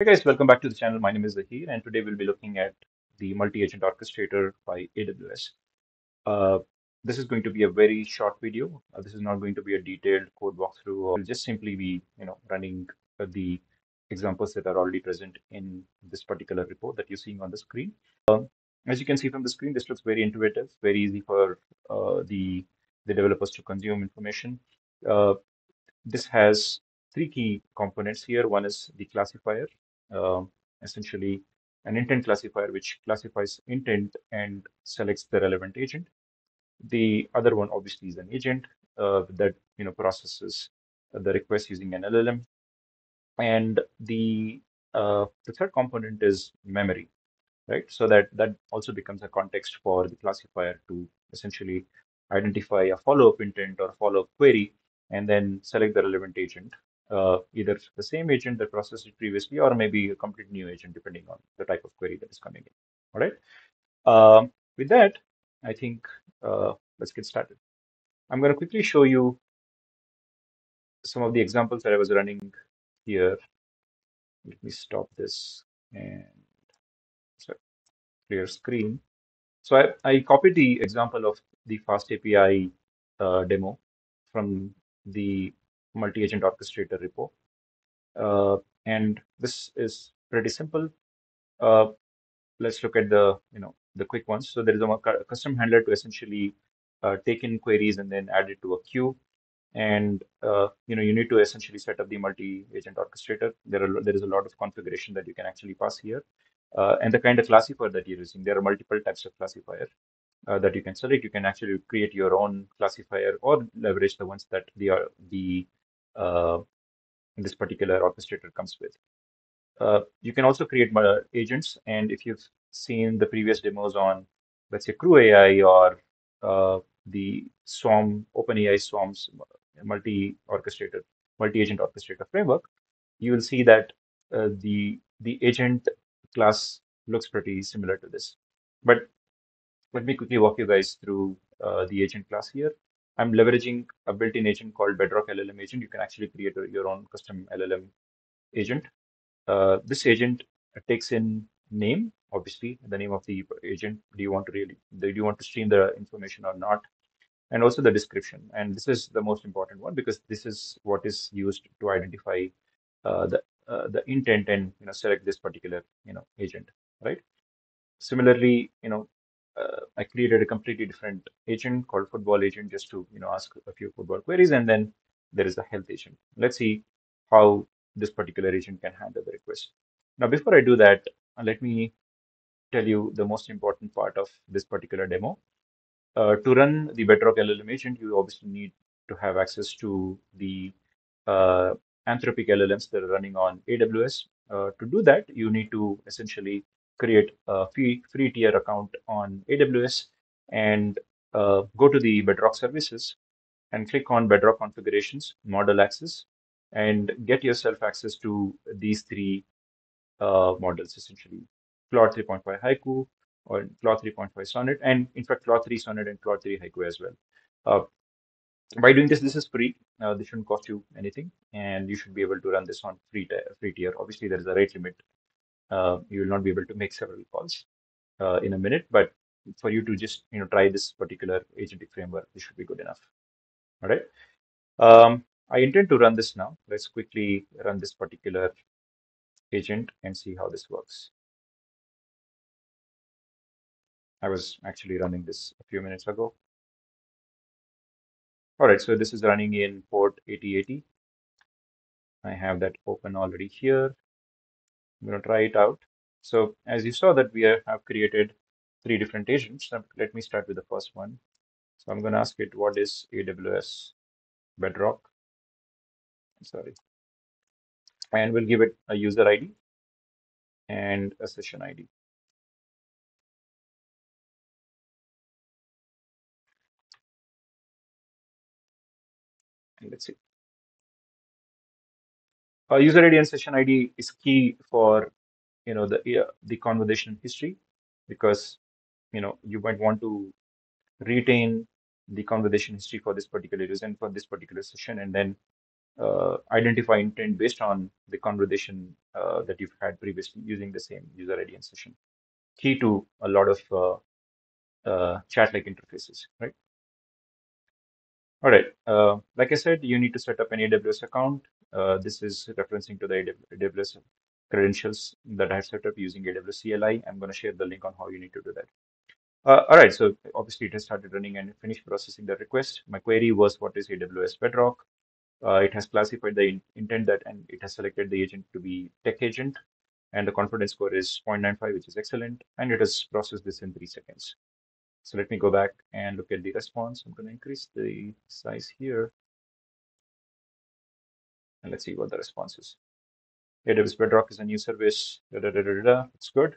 Hey guys, welcome back to the channel. My name is Zahir, and today we'll be looking at the multi-agent orchestrator by AWS. Uh, this is going to be a very short video. Uh, this is not going to be a detailed code walkthrough. Or we'll just simply be, you know, running uh, the examples that are already present in this particular report that you're seeing on the screen. Um, as you can see from the screen, this looks very intuitive, very easy for uh, the the developers to consume information. Uh, this has three key components here. One is the classifier, uh, essentially an intent classifier, which classifies intent and selects the relevant agent. The other one obviously is an agent uh, that you know processes the request using an LLM. And the uh, the third component is memory, right? So that that also becomes a context for the classifier to essentially identify a follow-up intent or follow-up query and then select the relevant agent, uh, either the same agent that processed it previously or maybe a complete new agent, depending on the type of query that is coming in. All right. Um, with that, I think uh, let's get started. I'm going to quickly show you some of the examples that I was running here. Let me stop this and clear screen. So I, I copied the example of the Fast API uh, demo from the multi-agent orchestrator repo. Uh, and this is pretty simple. Uh, let's look at the, you know, the quick ones. So there is a custom handler to essentially uh, take in queries and then add it to a queue. And, uh, you know, you need to essentially set up the multi-agent orchestrator. There are there is a lot of configuration that you can actually pass here. Uh, and the kind of classifier that you're using. There are multiple types of classifier uh, that you can select. You can actually create your own classifier or leverage the ones that the the this particular orchestrator comes with. Uh, you can also create agents, and if you've seen the previous demos on, let's say, Crew AI or uh, the Swarm OpenAI Swarm's multi-orchestrator, multi-agent orchestrator framework, you will see that uh, the the agent class looks pretty similar to this. But let me quickly walk you guys through uh, the agent class here. I'm leveraging a built-in agent called Bedrock LLM agent. You can actually create your own custom LLM agent. Uh, this agent takes in name, obviously, the name of the agent. Do you want to really, do you want to stream the information or not? And also the description. And this is the most important one because this is what is used to identify uh, the uh, the intent and you know select this particular you know agent, right? Similarly, you know uh, I created a completely different agent called football agent just to you know ask a few football queries, and then there is a health agent. Let's see how this particular agent can handle the request. Now, before I do that, uh, let me tell you the most important part of this particular demo. Uh, to run the Bedrock LLM agent, you obviously need to have access to the uh, Anthropic LLMs that are running on AWS. Uh, to do that, you need to essentially create a free, free tier account on AWS and uh, go to the Bedrock services and click on Bedrock configurations, model access, and get yourself access to these three uh, models essentially Claude 3.5 Haiku or Claude 3.5 Sonnet, and in fact, Claude 3 Sonnet and Claude 3 Haiku as well. Uh, by doing this, this is free. Uh, this shouldn't cost you anything, and you should be able to run this on free, free tier. Obviously, there is a rate limit uh, you will not be able to make several calls uh, in a minute, but for you to just you know try this particular agentic framework, this should be good enough. All right. Um, I intend to run this now. Let's quickly run this particular agent and see how this works. I was actually running this a few minutes ago. All right, so this is running in port 8080. I have that open already here. I'm going to try it out. So as you saw that we have created three different agents. Let me start with the first one. So I'm going to ask it, what is AWS Bedrock? Sorry. And we'll give it a user ID and a session ID. And let's see. Uh, user ID and session ID is key for you know the uh, the conversation history because you know you might want to retain the conversation history for this particular user and for this particular session and then uh, identify intent based on the conversation uh, that you've had previously using the same user ID and session. Key to a lot of uh, uh, chat-like interfaces, right? All right. Uh, like I said, you need to set up an AWS account. Uh, this is referencing to the AWS credentials that I have set up using AWS CLI. I'm going to share the link on how you need to do that. Uh, all right, so obviously it has started running and finished processing the request. My query was what is AWS Bedrock? Uh, it has classified the in intent that and it has selected the agent to be tech agent and the confidence score is 0.95, which is excellent. And it has processed this in three seconds. So let me go back and look at the response. I'm going to increase the size here. And let's see what the response is. AWS Bedrock is a new service. Da, da, da, da, da. It's good.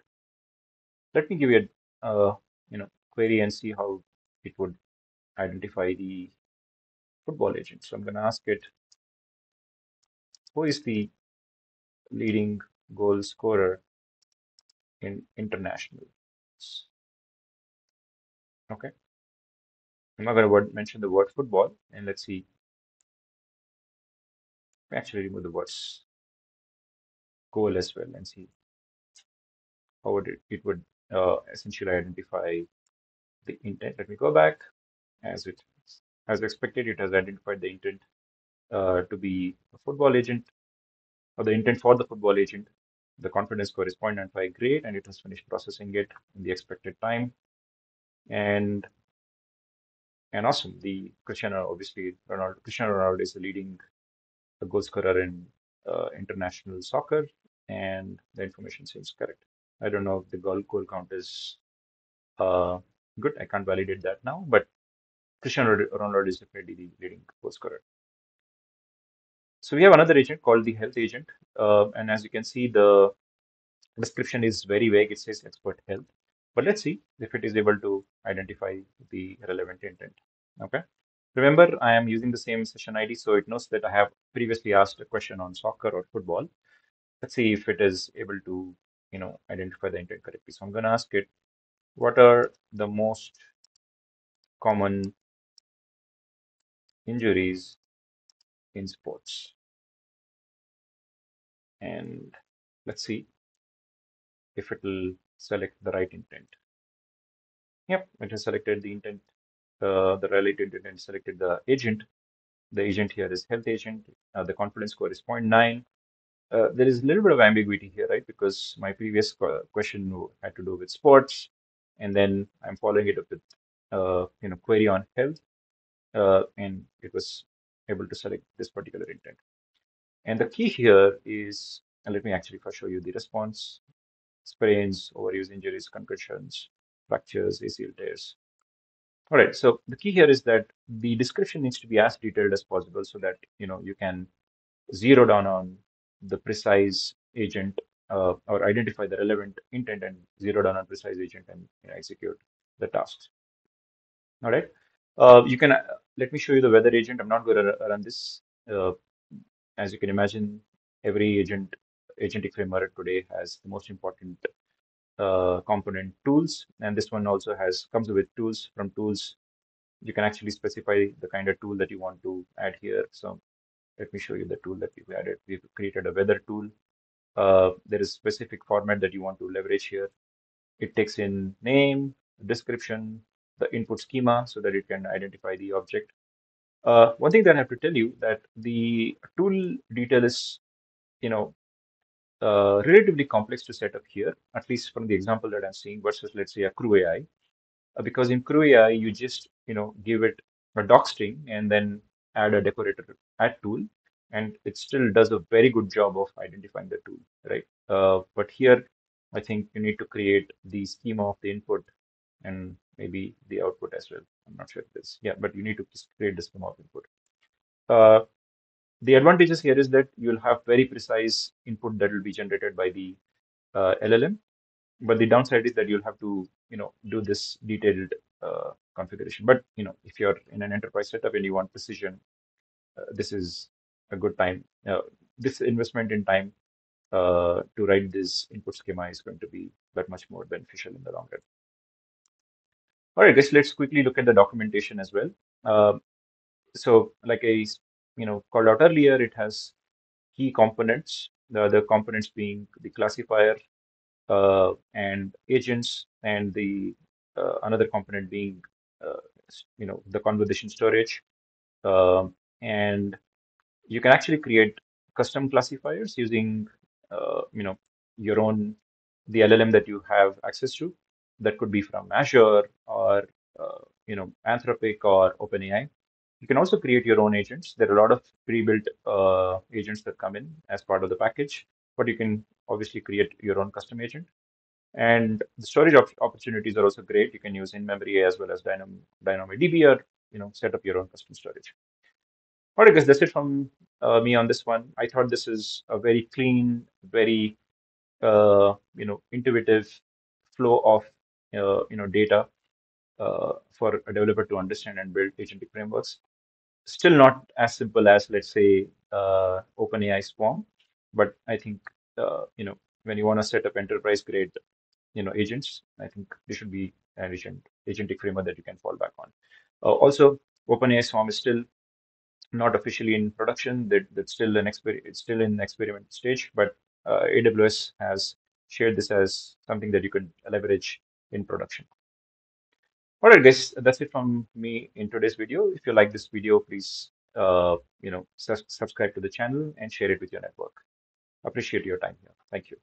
Let me give you a uh, you know query and see how it would identify the football agent. So I'm going to ask it, who is the leading goal scorer in international? Okay. I'm not going to mention the word football and let's see. Actually remove the words goal as well and see how would it, it would uh, essentially identify the intent. Let me go back as it as expected, it has identified the intent uh, to be a football agent or the intent for the football agent. The confidence score is 0.95 great and it has finished processing it in the expected time. And and awesome. The Cristiano, obviously, Ronaldo, Cristiano Ronaldo is the leading goal scorer in uh, international soccer, and the information seems correct. I don't know if the goal goal count is uh, good. I can't validate that now, but Cristiano Ronaldo is definitely the leading goal scorer. So we have another agent called the health agent, uh, and as you can see, the description is very vague. It says expert health, but let's see if it is able to identify the relevant intent. Okay. Remember, I am using the same session ID, so it knows that I have previously asked a question on soccer or football. Let's see if it is able to, you know, identify the intent correctly. So I'm going to ask it, what are the most common injuries in sports? And let's see if it will select the right intent. Yep, it has selected the intent, uh, the related intent, selected the agent. The agent here is health agent. Uh, the confidence score is 0.9. Uh, there is a little bit of ambiguity here, right? Because my previous question had to do with sports, and then I'm following it up with, uh, you know, query on health, uh, and it was able to select this particular intent. And the key here is, and let me actually first show you the response: sprains, overuse injuries, concussions, fractures, ACL tears. All right. So the key here is that the description needs to be as detailed as possible, so that you know you can zero down on the precise agent uh, or identify the relevant intent and zero down on precise agent and you know, execute the tasks. All right. Uh, you can uh, let me show you the weather agent. I'm not going to run this. Uh, as you can imagine, every agent agentic framework today has the most important uh, component tools, and this one also has comes with tools. From tools, you can actually specify the kind of tool that you want to add here. So let me show you the tool that we've added. We've created a weather tool. Uh, there is specific format that you want to leverage here. It takes in name, description, the input schema so that it can identify the object. Uh, one thing that I have to tell you that the tool detail is, you know, uh, relatively complex to set up here, at least from the example that I'm seeing versus let's say a Crew AI. Uh, because in Crew AI, you just, you know, give it a doc string and then add a decorator add tool and it still does a very good job of identifying the tool, right? Uh, but here, I think you need to create the schema of the input and maybe the output as well. I'm not sure if this, yeah, but you need to create the schema of input. The advantages here is that you'll have very precise input that will be generated by the uh, LLM, but the downside is that you'll have to, you know, do this detailed uh, configuration. But you know, if you're in an enterprise setup and you want precision, uh, this is a good time. Uh, this investment in time uh, to write this input schema is going to be that much more beneficial in the long run. All right, guys, let's quickly look at the documentation as well. Uh, so, like I, you know called out earlier, it has key components. The other components being the classifier uh, and agents, and the uh, another component being uh, you know the conversation storage. Um, and you can actually create custom classifiers using uh, you know your own the LLM that you have access to. That could be from Azure or uh, you know Anthropic or OpenAI. You can also create your own agents. There are a lot of pre-built uh, agents that come in as part of the package, but you can obviously create your own custom agent. And the storage op opportunities are also great. You can use in-memory as well as Dynamo, DynamoDB or you know set up your own custom storage. All right, guys, that's it from uh, me on this one. I thought this is a very clean, very uh, you know intuitive flow of uh, you know data uh, for a developer to understand and build agentic frameworks. Still not as simple as let's say uh, OpenAI Swarm, but I think uh, you know when you want to set up enterprise grade you know agents, I think this should be an agent agentic framework that you can fall back on. Uh, also, OpenAI Swarm is still not officially in production. That that's still an exper- it's still in experiment stage, but uh, AWS has shared this as something that you could leverage in production. All right, guys, that's it from me in today's video. If you like this video, please uh, you know su subscribe to the channel and share it with your network. Appreciate your time here. Thank you.